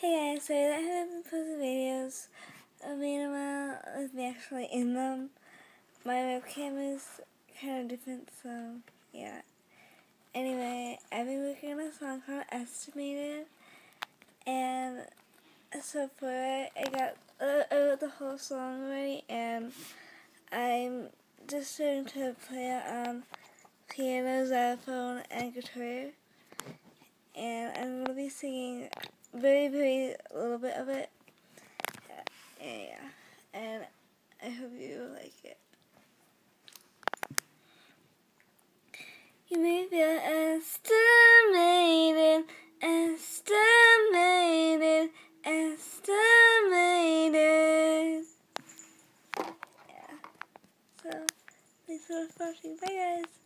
Hey guys, sorry that I haven't posting videos of in a while with me actually in them. My webcam is kind of different, so yeah. Anyway, I've been working on a song called Estimated, and so far I got uh, the whole song already, and I'm just starting to play it on piano, xylophone, and guitar very, very little bit of it. Yeah, and I hope you like it. You may feel estimated, estimated, estimated. Yeah. So, thanks for watching. Bye, guys.